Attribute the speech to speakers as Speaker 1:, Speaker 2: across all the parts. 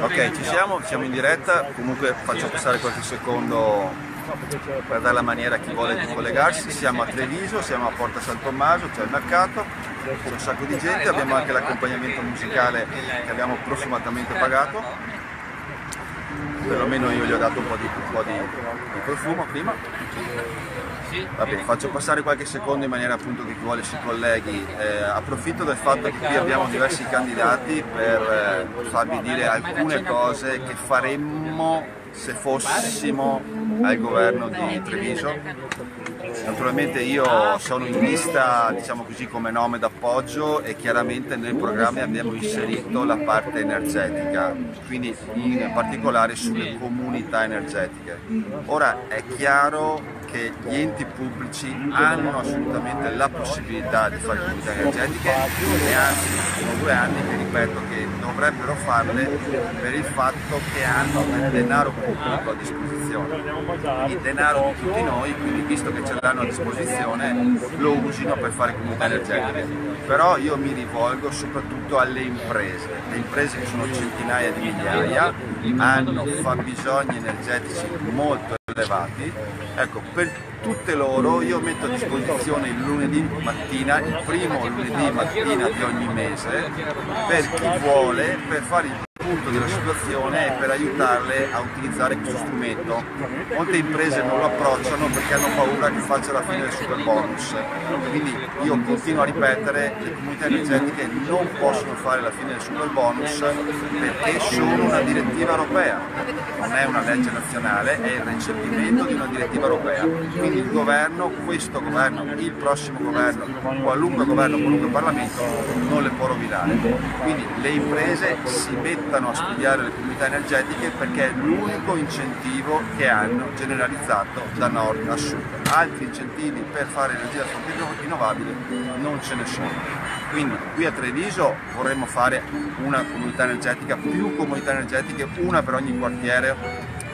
Speaker 1: Ok, ci siamo, siamo in diretta, comunque faccio passare qualche secondo per dare la maniera a chi vuole collegarsi. Siamo a Treviso, siamo a Porta San Tommaso, c'è il mercato, c'è un sacco di gente, abbiamo anche l'accompagnamento musicale che abbiamo profumatamente pagato. Perlomeno io gli ho dato un po' di, un po di, di profumo prima. Vabbè, faccio passare qualche secondo in maniera appunto che chi vuole si colleghi. Eh, approfitto del fatto che qui abbiamo diversi candidati per eh, farvi dire alcune cose che faremmo se fossimo al governo di Treviso. Naturalmente io sono in lista diciamo così come nome d'appoggio e chiaramente nel programma abbiamo inserito la parte energetica, quindi in particolare sulle comunità energetiche. Ora è chiaro che gli enti pubblici hanno assolutamente la possibilità di fare comunità energetiche e anzi sono due anni che ripeto che dovrebbero farle per il fatto che hanno del denaro pubblico a disposizione, il denaro di tutti noi, quindi visto che ce l'hanno a disposizione lo usino per fare comunità energetiche. Però io mi rivolgo soprattutto alle imprese, le imprese che sono centinaia di migliaia, hanno fabbisogni energetici molto elevati, ecco, per tutte loro io metto a disposizione il lunedì mattina, il primo lunedì mattina di ogni mese, per chi vuole, per fare il punto della situazione e per aiutarle a utilizzare questo strumento. Molte imprese non lo approcciano perché hanno paura che faccia la fine del super bonus. Quindi io continuo a ripetere, le comunità energetiche non possono fare la fine del super bonus perché sono una direttiva europea, non è una legge nazionale, è il recepimento di una direttiva europea. Quindi il governo, questo governo, il prossimo governo, qualunque governo, qualunque Parlamento non le può rovinare. Quindi le imprese si mettano a studiare le comunità energetiche perché è l'unico incentivo che hanno generalizzato da nord a sud. Altri incentivi per fare energia da fonte rinnovabile non ce ne sono. Quindi qui a Treviso vorremmo fare una comunità energetica, più comunità energetiche, una per ogni quartiere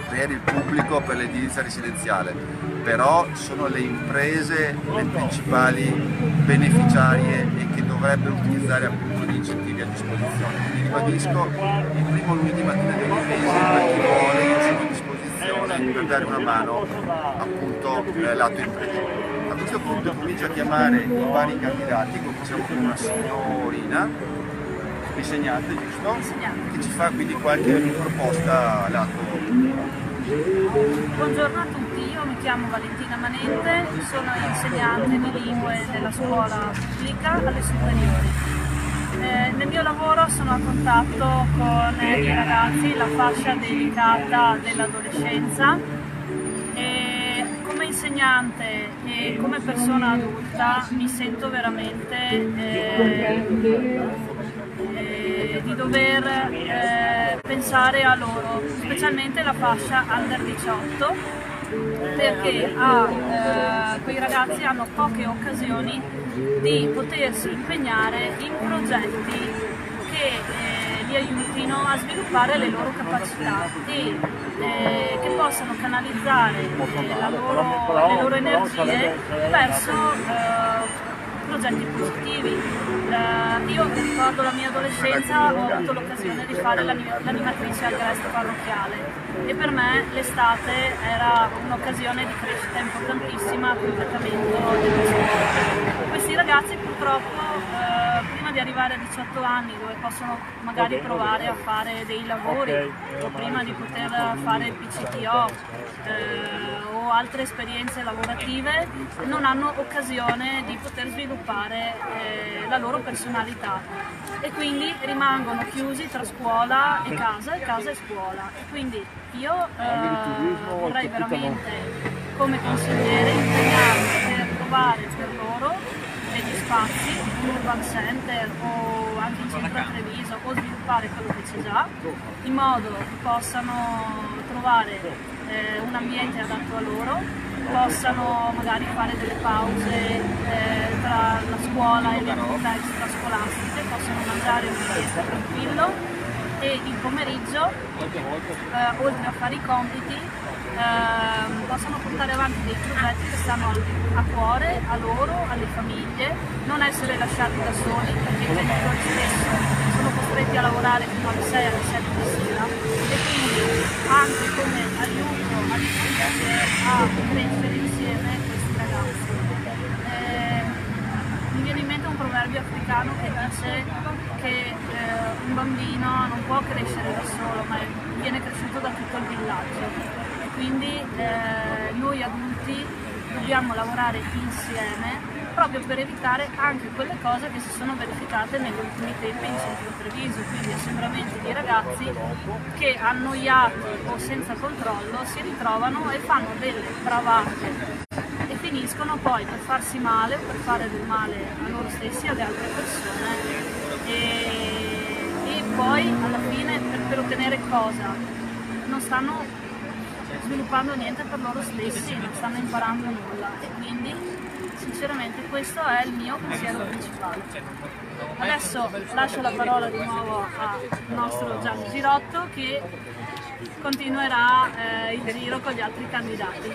Speaker 1: per il pubblico, per l'edilizia residenziale, però sono le imprese le principali beneficiarie e che dovrebbero utilizzare appunto gli incentivi a disposizione. Ribadisco, il primo lunedì mattina di ogni mese per chi vuole sono a disposizione per dare una mano appunto eh, lato imprese. A questo punto comincio a chiamare i vari candidati, cominciamo con una signorina, insegnante giusto? Che ci fa quindi qualche proposta lato
Speaker 2: Buongiorno a tutti, io mi chiamo Valentina Manente, sono insegnante di lingue della scuola pubblica alle superiori. Eh, nel mio lavoro sono a contatto con i ragazzi, la fascia delicata dell'adolescenza. E come insegnante e come persona adulta mi sento veramente eh, eh, di dover eh, pensare a loro, specialmente la fascia under 18, perché ah, eh, quei ragazzi hanno poche occasioni di potersi impegnare in progetti che eh, li aiutino a sviluppare le loro capacità e eh, che possano canalizzare eh, loro, le loro energie verso progetti positivi. Uh, io mi ricordo la mia adolescenza, ho avuto l'occasione di fare l'animatrice al resto parrocchiale e per me l'estate era un'occasione di crescita importantissima, completamento dello sport. Questi ragazzi purtroppo uh, prima di arrivare a 18 anni dove possono magari provare a fare dei lavori o prima di poter fare il PCTO eh, altre esperienze lavorative non hanno occasione di poter sviluppare eh, la loro personalità. E quindi rimangono chiusi tra scuola e casa e casa e scuola. E quindi io eh, vorrei veramente come consigliere impegnarmi per trovare per loro degli spazi, un urban center o anche in centro a Treviso o sviluppare quello che c'è già in modo che possano trovare eh, un ambiente adatto a loro, possano magari fare delle pause eh, tra la scuola e le attività extrascolastiche, possano mangiare un ambiente tranquillo e il pomeriggio, eh, oltre a fare i compiti, eh, possano portare avanti dei progetti che stanno a cuore, a loro, alle famiglie, non essere lasciati da soli perché i genitori spesso costretti a lavorare fino alle 6 alle 7 di sera e quindi anche come aiuto a difficile a crescere insieme questi ragazzi. Eh, mi viene in mente un proverbio africano che dice che eh, un bambino non può crescere da solo ma viene cresciuto da tutto il villaggio e quindi eh, noi adulti dobbiamo lavorare insieme proprio per evitare anche quelle cose che si sono verificate negli ultimi tempi in centro Treviso, quindi assembramenti di ragazzi che annoiati o senza controllo si ritrovano e fanno delle bravate e finiscono poi per farsi male, per fare del male a loro stessi e alle altre persone. E, e poi alla fine per, per ottenere cosa? Non stanno sviluppando niente per loro stessi, non stanno imparando nulla. E quindi sinceramente questo è il mio pensiero principale. Adesso lascio la parola di nuovo al nostro Gianni Girotto che continuerà eh, il giro con gli altri candidati.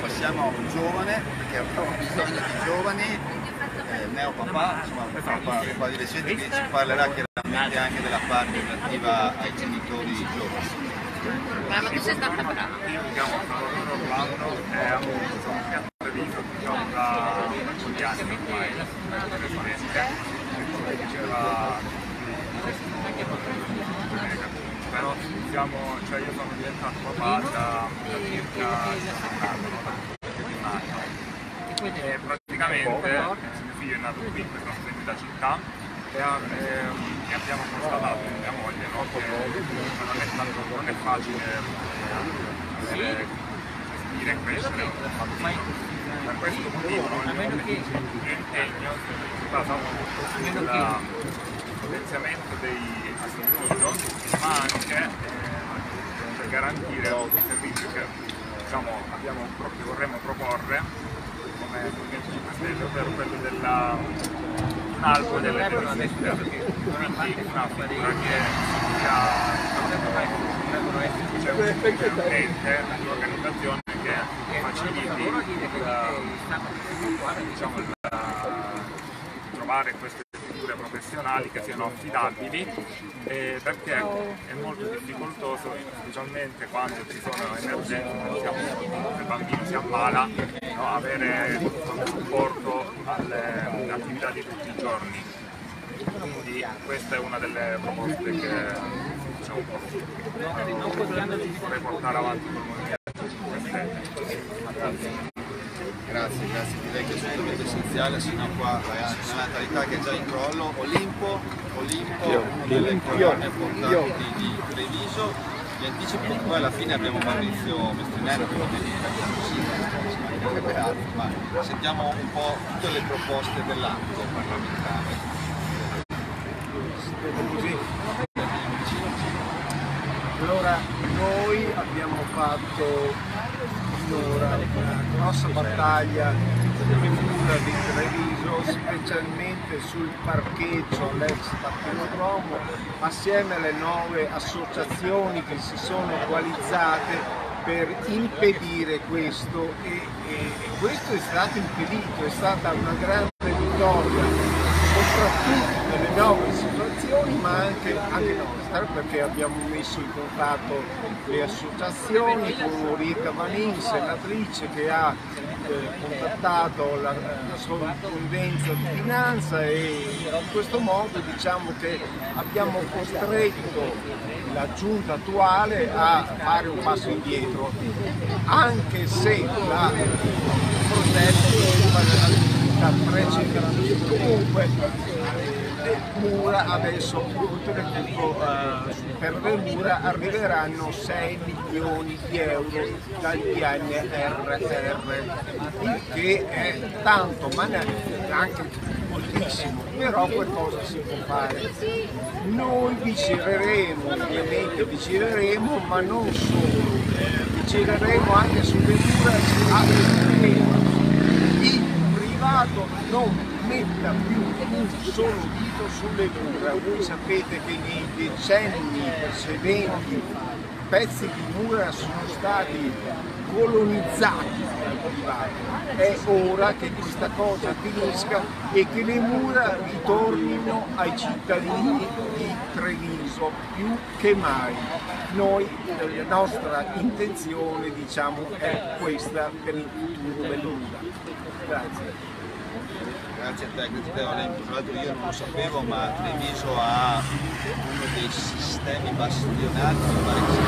Speaker 1: Passiamo a un giovane, perché abbiamo bisogno di giovani, eh, neo papà, insomma un papà, papà di recente che ci parlerà chiaramente anche della parte relativa ai genitori giovani.
Speaker 3: Ma cosa sta preparando?
Speaker 4: Diciamo, sono Orlando e sono visto diciamo, da ormai, presidente, come diceva però siamo, cioè io sono diventato papà da, da circa un anno, e praticamente mio figlio è nato qui in questa splendida città e, e, abbiamo constatato con mia moglie no, che non è, stato, non è facile eh, gestire e crescere per questo motivo il mio impegno si basa sul potenziamento dei asili ma anche per garantire un servizio che diciamo, abbiamo, che vorremmo proporre come Movimento 5 Stelle, ovvero quello della un albo delle terapiste, quindi una figura che sia un'organizzazione che faciliti diciamo, il, trovare queste figure professionali che siano affidabili eh, perché è molto difficoltoso, specialmente quando ci sono emergenze, diciamo, il bambino si ammala, no, avere un supporto alle attività di tutti i giorni. Quindi questa è una delle proposte che diciamo, vorrei portare avanti col movimento.
Speaker 1: Grazie, grazie, direi che è assolutamente essenziale, se no qua la natalità che è già in crollo, Olimpo, Olimpo, una delle colonne portanti di Treviso, gli anticipi poi alla fine abbiamo Maurizio Mestrinello che lo dedica così, ma sentiamo un po' tutte le proposte dell'atto parlamentare.
Speaker 5: Allora, noi abbiamo fatto finora una grossa battaglia futura di Treviso, specialmente sul parcheggio all'ex parcheggiodromo, assieme alle nuove associazioni che si sono coalizzate per impedire questo e, e, e questo è stato impedito, è stata una grande vittoria, soprattutto nelle nuove ma anche, anche nostre perché abbiamo messo in contatto le associazioni con Rita Vanin, senatrice che ha eh, contattato la, la sovrintendenza di finanza e in questo modo diciamo che abbiamo costretto la giunta attuale a fare un passo indietro anche se la, il progetto da precedente comunque le mura adesso oltretutto eh, per le mura arriveranno 6 milioni di euro dal PNRR il che è tanto ma neanche moltissimo però qualcosa si può fare. Noi vigileremo ovviamente vigileremo ma non solo vigileremo anche sulle mura a Stato non metta più un solo dito sulle mura. Voi sapete che nei decenni precedenti pezzi di mura sono stati colonizzati. È ora che questa cosa finisca e che le mura ritornino ai cittadini di Treviso più che mai. Noi, la nostra intenzione diciamo, è questa per il futuro delle mura. Grazie.
Speaker 1: Grazie a te, grazie a te Olimpo. Tra l'altro io non lo sapevo, ma Treviso ha uno dei sistemi bastionati, mi pare che si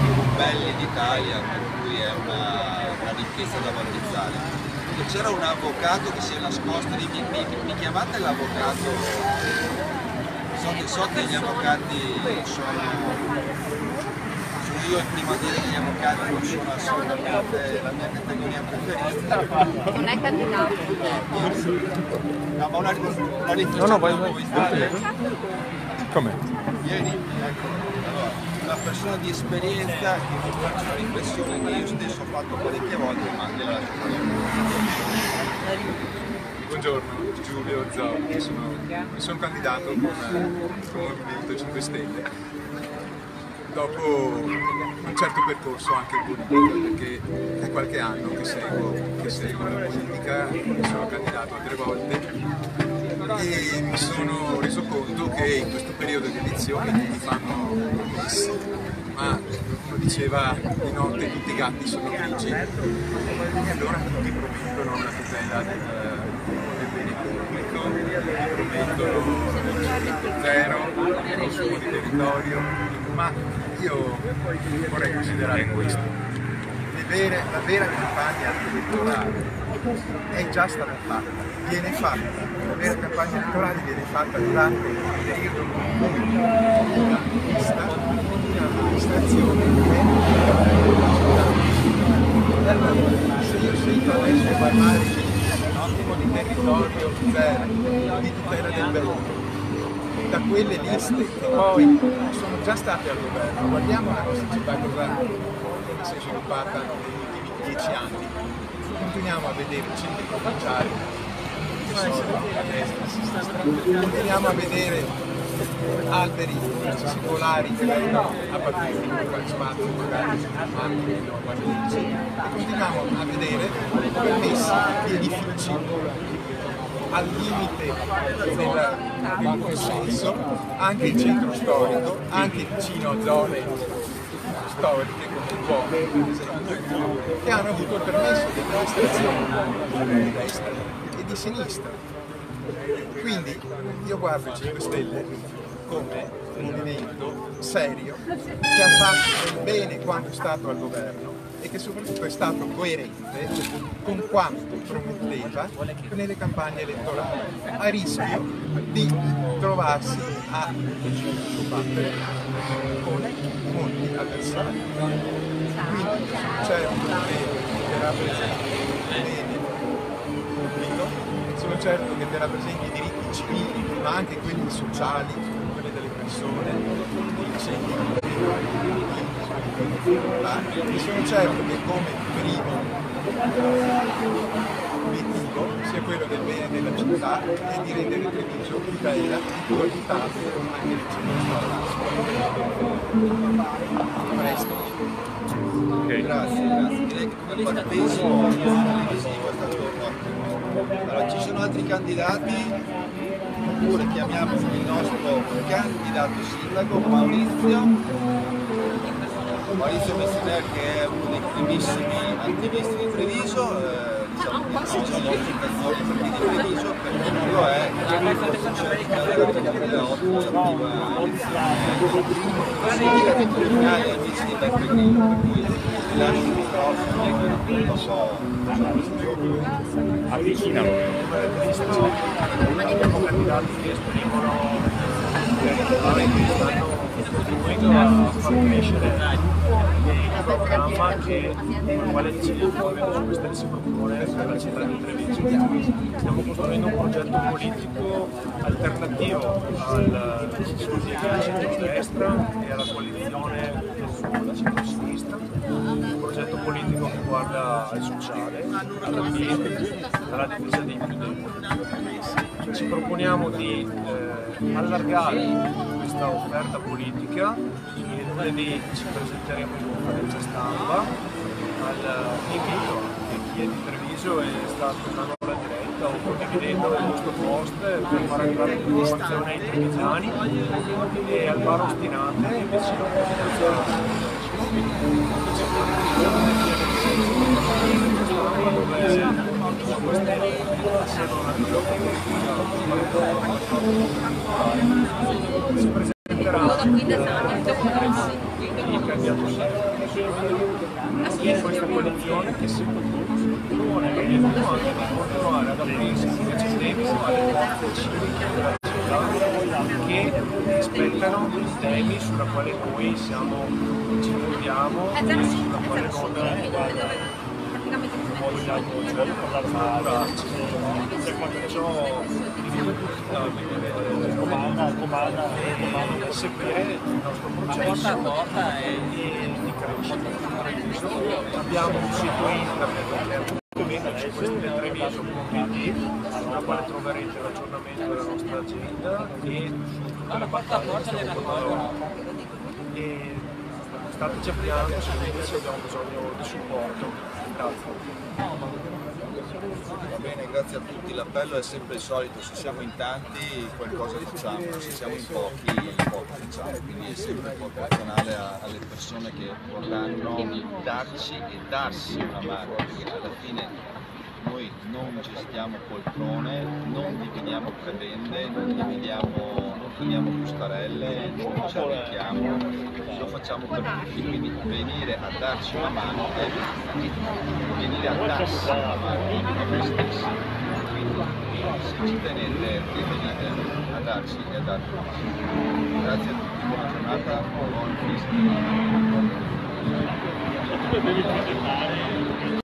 Speaker 1: più belli d'Italia, per cui è una, una ricchezza da valorizzare. C'era un avvocato che si è nascosto lì, mi, mi, mi chiamate l'avvocato? So che, so che gli avvocati sono io prima che gli avvocati non sono assolutamente la mia categoria preferita.
Speaker 3: Non è candidato.
Speaker 1: No, ma una, una riflessione no, no, vai, vai. fare.
Speaker 6: Come?
Speaker 1: Vieni, ecco. Allora, una persona di esperienza che mi faccia una riflessione che io stesso ho fatto parecchie volte, ma gliela lascio fare.
Speaker 6: Buongiorno, Giulio Zau, sono, mi sono candidato con, con il Movimento 5 Stelle dopo un certo percorso anche politico, perché è qualche anno che seguo, che seguo la politica, sono candidato altre volte e mi sono reso conto che in questo periodo di elezioni tutti fanno promesse, ma come diceva di notte tutti i gatti sono grigi. E allora tutti promettono la tutela del, del bene pubblico, promettono zero, il consumo di territorio, ma io vorrei considerare questo. Vere, la vera campagna elettorale è già stata fatta, viene fatta, la vera campagna elettorale viene fatta durante il periodo in cui una lista, un'amministrazione allora, se io sento adesso parlare di un attimo di territorio di tutela del bene, da quelle liste che poi sono già state al governo. Guardiamo la nostra città cosa si è sviluppata negli ultimi dieci anni. Continuiamo a vedere centri provinciali che sono a destra, a sinistra, continuiamo a vedere alberi singolari che vengono a partire di qualche spazio magari anche meno e continuiamo a vedere permessi di edifici al limite del, del consenso, anche il centro storico, anche vicino a zone storiche come il Duomo, per esempio, che hanno avuto il permesso di amministrazione di destra e di sinistra. Quindi io guardo i 5 Stelle come un movimento serio che ha fatto bene quanto è stato al governo e che soprattutto è stato coerente con quanto prometteva nelle campagne elettorali, a rischio di trovarsi a combattere con molti avversari. Quindi sono certo che terrà presente bene pubblico, sono certo che terrà presente i diritti civili, ma anche quelli sociali, quelli delle persone, i centri e sono certo che come primo obiettivo sia quello del bene della città e di rendere Treviso più bella e più abitabile anche nel centro storico. A presto.
Speaker 1: Okay. Grazie, grazie. Direi che come partenso televisivo è stato ottimo. Allora, ci sono altri candidati, oppure chiamiamo il nostro candidato sindaco Maurizio. Maurizio Messiner che è uno dei primissimi attivisti di Treviso, eh, diciamo che sono citazioni per chi di Treviso, perché quello è cerca della 2008 attiva significa che criminali amici di Beppe Grillo, per cui ti lascio il microfono e dopo
Speaker 4: avvicinalo. Abbiamo candidati che esprimono che stanno contribuendo a far crescere programma che, con il quale Movimento 5 Stelle si propone per la città di Treviso. Stiamo costruendo un progetto politico alternativo al centro-destra e alla coalizione sulla centro-sinistra, un progetto politico che guarda al sociale, all'ambiente, alla difesa dei più deboli. Ci proponiamo di eh, allargare questa offerta politica lunedì ci presenteremo in conferenza stampa
Speaker 7: all'invito che chi è di Treviso e sta ascoltando la diretta o condividendo il nostro post per far entrare l'informazione ai trevigiani e al bar Ostinate vicino a in questa collezione che si propone e continuare ad aprirsi invece temi alle forze civiche della che rispettano i temi sulla quale noi siamo, ci muoviamo e sulla quale non vogliamo lavorarci. Perciò comanda, comanda, comanda, seguire il nostro processo di, di crescita. Abbiamo un sito internet che www.treviso.it sulla quale troverete l'aggiornamento della nostra agenda e su tutte le battaglie che stiamo e stateci a fianco se abbiamo bisogno di supporto.
Speaker 1: Va bene, grazie a tutti. L'appello è sempre il solito, se siamo in tanti qualcosa facciamo, se siamo in pochi poco facciamo, quindi è sempre proporzionale alle persone che vorranno darci e darsi una mano, perché alla fine noi non gestiamo poltrone, non dividiamo prebende, non dividiamo teniamo bustarelle, non ci arricchiamo, lo facciamo per tutti, quindi venire a darci una mano è venire a darsi una mano a noi stessi. Quindi se ci tenete venite a darci e a darci una mano. Grazie a tutti, buona giornata, buon festa.